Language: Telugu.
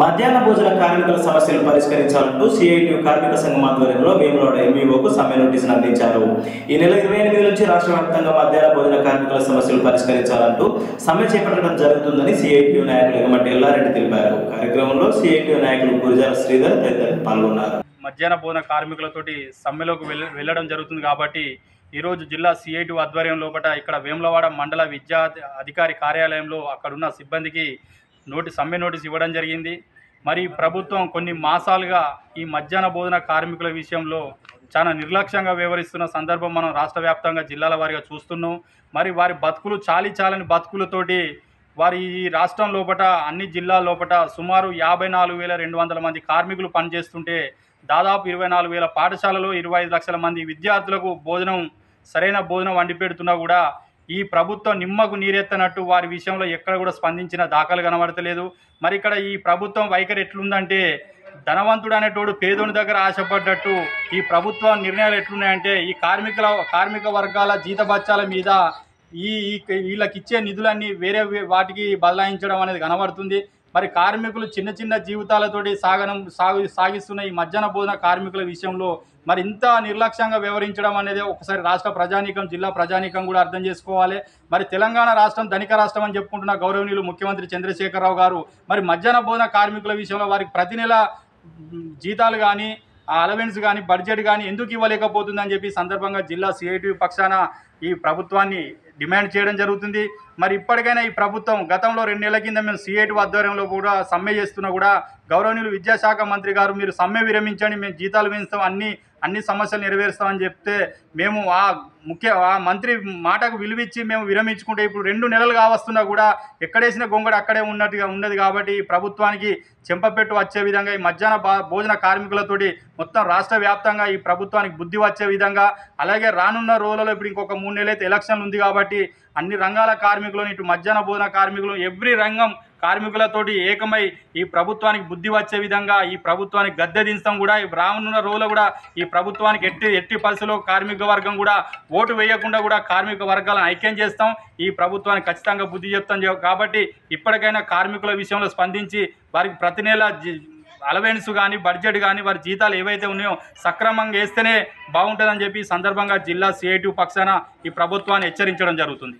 మధ్యాహ్న భోజన కార్మికుల సమస్యలు పరిష్కరించాలంటూ సిఐటియు కార్మిక సంఘం ఆధ్వర్యంలో వేములవాడ ఎంఈఓకు సమ్మె నోటీసులు అందించారు. ఈ నెల ఇరవై ఎనిమిది నుంచి రాష్ట్ర వ్యాప్తంగా మధ్యాహ్న భోజన కార్మికుల సమస్యలు పరిష్కరించాలంటూ సమ్మె చేపట్టడం జరుగుతుందని సిఐటియు నాయకులు ఎగమటి ఎల్లారెడ్డి తెలిపారు. కార్యక్రమంలో సిఐటియు నాయకులు గురిజాల శ్రీధర్ తదితరులు పాల్గొన్నారు. మధ్యాహ్న భోజన కార్మికులతోటి సమ్మెలోకి వెళ్ళడం జరుగుతుంది కాబట్టి ఈరోజు జిల్లా సిఐటి ఆధ్వర్యం లోపల ఇక్కడ వేములవాడ మండల విద్యా అధికారి కార్యాలయంలో అక్కడున్న సిబ్బందికి నోటి సమ్మె నోటీస్ ఇవ్వడం జరిగింది. మరి ప్రభుత్వం కొన్ని మాసాలుగా ఈ మధ్యాహ్న భోజన కార్మికుల విషయంలో చాలా నిర్లక్ష్యంగా వ్యవహరిస్తున్న సందర్భం మనం రాష్ట్ర వ్యాప్తంగా జిల్లాల వారిగా చూస్తున్నాం. మరి వారి బతుకులు చాలి చాలని బతుకులతోటి వారి ఈ రాష్ట్రం లోపట అన్ని జిల్లాల లోపట సుమారు యాభై నాలుగు వేల రెండు వందల మంది కార్మికులు పనిచేస్తుంటే దాదాపు ఇరవై నాలుగు వేల పాఠశాలలో ఇరవై ఐదు లక్షల మంది విద్యార్థులకు భోజనం సరైన భోజనం వండి పెడుతున్నా కూడా ఈ ప్రభుత్వం నిమ్మకు నీరెత్తనట్టు వారి విషయంలో ఎక్కడ కూడా స్పందించిన దాఖలు కనబడతలేదు. మరి ఇక్కడ ఈ ప్రభుత్వం వైఖరి ఎట్లుందంటే ధనవంతుడు అనేటోడు పేదోని దగ్గర ఆశపడ్డట్టు ఈ ప్రభుత్వ నిర్ణయాలు ఎట్లున్నాయంటే ఈ కార్మికుల కార్మిక వర్గాల జీతబత్యాల మీద ఈ వీళ్ళకిచ్చే వీళ్ళకి ఇచ్చే నిధులన్నీ వేరే వాటికి బదలాయించడం అనేది కనబడుతుంది. మరి కార్మికులు చిన్న చిన్న జీవితాలతోటి సాగనం సాగు సాగిస్తున్న ఈ మధ్యాహ్న భోజన కార్మికుల విషయంలో మరి ఇంత నిర్లక్ష్యంగా వ్యవహరించడం అనేది ఒకసారి రాష్ట్ర ప్రజానీకం జిల్లా ప్రజానీకం కూడా అర్థం చేసుకోవాలి. మరి తెలంగాణ రాష్ట్రం ధనిక రాష్ట్రం అని చెప్పుకుంటున్న గౌరవనీయులు ముఖ్యమంత్రి చంద్రశేఖరరావు గారు మరి మధ్యాహ్న భోజన కార్మికుల విషయంలో వారికి ప్రతి నెల జీతాలు కానీ అలవెన్స్ కానీ బడ్జెట్ కానీ ఎందుకు ఇవ్వలేకపోతుందని చెప్పి సందర్భంగా జిల్లా సిఐటి పక్షాన ఈ ప్రభుత్వాన్ని డిమాండ్ చేయడం జరుగుతుంది. మరి ఇప్పటికైనా ఈ ప్రభుత్వం గతంలో రెండు నెలల కింద మేము సిఐటి ఆధ్వర్యంలో కూడా సమ్మె చేస్తున్నా కూడా గౌరవనీయులు విద్యాశాఖ మంత్రి గారు మీరు సమ్మె విరమించండి మేము జీతాలు పెంచుతాం అన్ని అన్ని సమస్యలు నెరవేరుస్తామని చెప్తే మేము ఆ ముఖ్య ఆ మంత్రి మాటకు విలువిచ్చి మేము విరమించుకుంటే ఇప్పుడు రెండు నెలలు కావస్తున్నా కూడా ఎక్కడేసిన గొంగడు అక్కడే ఉన్నట్టుగా ఉన్నది కాబట్టి ప్రభుత్వానికి చెంపపెట్టు వచ్చే విధంగా ఈ మధ్యాహ్న భా- భోజన కార్మికులతోటి మొత్తం రాష్ట్ర వ్యాప్తంగా ఈ ప్రభుత్వానికి బుద్ధి వచ్చే విధంగా అలాగే రానున్న రోజులలో ఇప్పుడు ఇంకొక మూడు నెలలు అయితే ఎలక్షన్ ఉంది కాబట్టి అన్ని రంగాల కార్మికులను ఇటు మధ్యాహ్న భోజన కార్మికులు ఎవ్రీ రంగం కార్మికులతోటి ఏకమై ఈ ప్రభుత్వానికి బుద్ధి వచ్చే విధంగా ఈ ప్రభుత్వానికి గద్దె దించడం కూడా ఈ రానున్న రోజులో కూడా ఈ ప్రభుత్వానికి ఎట్టి ఎట్టి పరిస్థితుల్లో కార్మిక వర్గం కూడా ఓటు వేయకుండా కూడా కార్మిక వర్గాలను ఐక్యం చేస్తాం. ఈ ప్రభుత్వానికి ఖచ్చితంగా బుద్ధి చెప్తాం. కాబట్టి ఇప్పటికైనా కార్మికుల విషయంలో స్పందించి వారికి ప్రతి నెల జి- అలవెన్స్ కానీ బడ్జెట్ కానీ వారి జీతాలు ఏవైతే ఉన్నాయో సక్రమంగా వేస్తేనే బాగుంటుందని చెప్పి సందర్భంగా జిల్లా సిఐటి పక్షాన ఈ ప్రభుత్వాన్ని హెచ్చరించడం జరుగుతుంది.